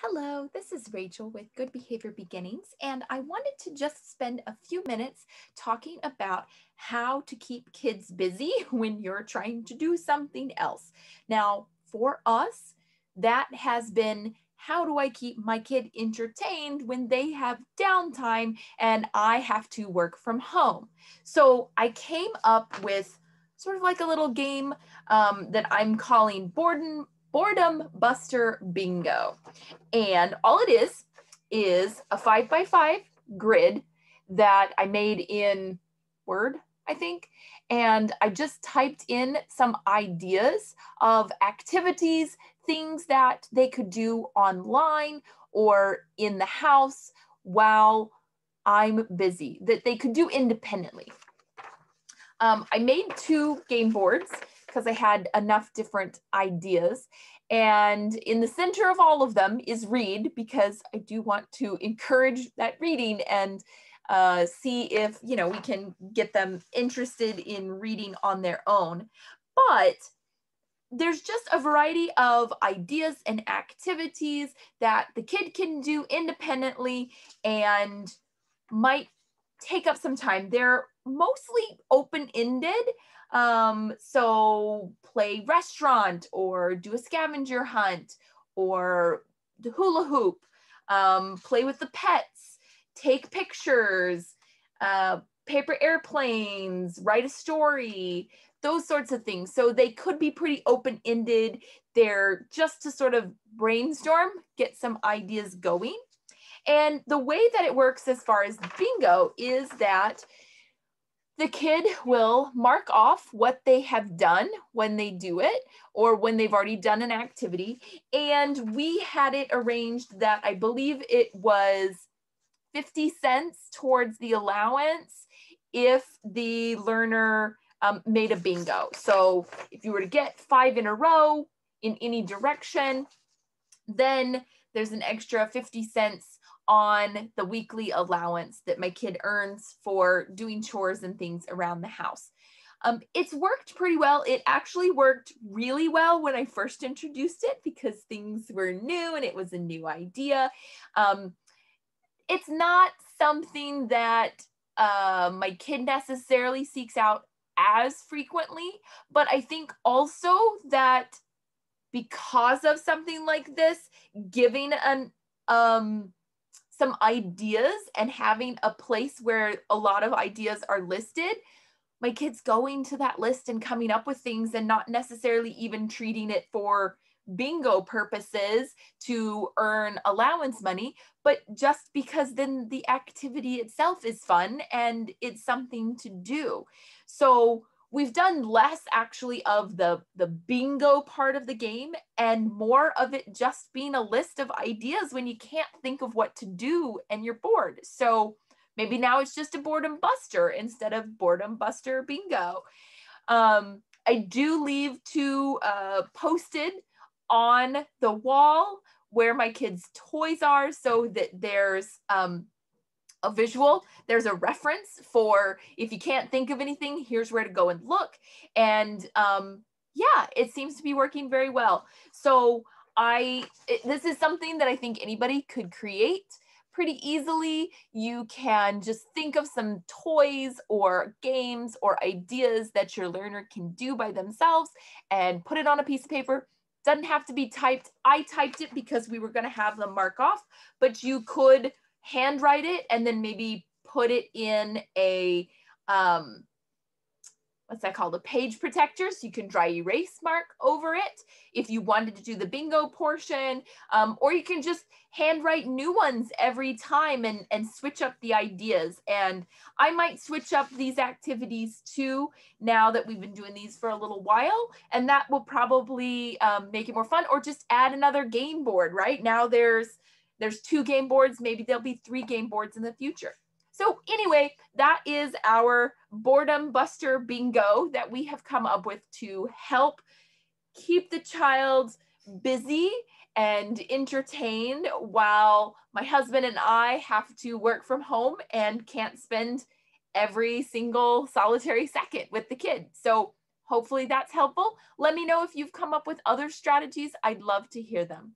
Hello, this is Rachel with Good Behavior Beginnings, and I wanted to just spend a few minutes talking about how to keep kids busy when you're trying to do something else. Now, for us, that has been how do I keep my kid entertained when they have downtime and I have to work from home? So I came up with sort of like a little game um, that I'm calling Boredom Boredom Buster Bingo. And all it is, is a five by five grid that I made in Word, I think. And I just typed in some ideas of activities, things that they could do online or in the house while I'm busy, that they could do independently. Um, I made two game boards because I had enough different ideas. And in the center of all of them is read because I do want to encourage that reading and uh, see if, you know, we can get them interested in reading on their own. But there's just a variety of ideas and activities that the kid can do independently and might take up some time. They're mostly open-ended um, so play restaurant or do a scavenger hunt or the hula hoop, um, play with the pets, take pictures, uh, paper airplanes, write a story, those sorts of things. So they could be pretty open ended. They're just to sort of brainstorm, get some ideas going. And the way that it works as far as bingo is that the kid will mark off what they have done when they do it or when they've already done an activity. And we had it arranged that I believe it was 50 cents towards the allowance if the learner um, made a bingo. So if you were to get five in a row in any direction, then there's an extra 50 cents on the weekly allowance that my kid earns for doing chores and things around the house. Um, it's worked pretty well. It actually worked really well when I first introduced it because things were new and it was a new idea. Um, it's not something that uh, my kid necessarily seeks out as frequently, but I think also that because of something like this, giving an um, some ideas and having a place where a lot of ideas are listed, my kids going to that list and coming up with things and not necessarily even treating it for bingo purposes to earn allowance money, but just because then the activity itself is fun and it's something to do. So we've done less actually of the the bingo part of the game and more of it just being a list of ideas when you can't think of what to do and you're bored. So maybe now it's just a boredom buster instead of boredom buster bingo. Um, i do leave two uh, posted on the wall where my kids toys are so that there's um, a visual. There's a reference for if you can't think of anything, here's where to go and look. And um, yeah, it seems to be working very well. So I, it, this is something that I think anybody could create pretty easily. You can just think of some toys or games or ideas that your learner can do by themselves and put it on a piece of paper. Doesn't have to be typed. I typed it because we were going to have them mark off, but you could handwrite it and then maybe put it in a um, what's that called? A page protector so you can dry erase mark over it if you wanted to do the bingo portion. Um, or you can just handwrite new ones every time and, and switch up the ideas. And i might switch up these activities too now that we've been doing these for a little while. And that will probably um, make it more fun or just add another game board right? Now there's there's two game boards, maybe there'll be three game boards in the future. So anyway, that is our boredom buster bingo that we have come up with to help keep the child busy and entertained while my husband and I have to work from home and can't spend every single solitary second with the kid. So hopefully that's helpful. Let me know if you've come up with other strategies. I'd love to hear them.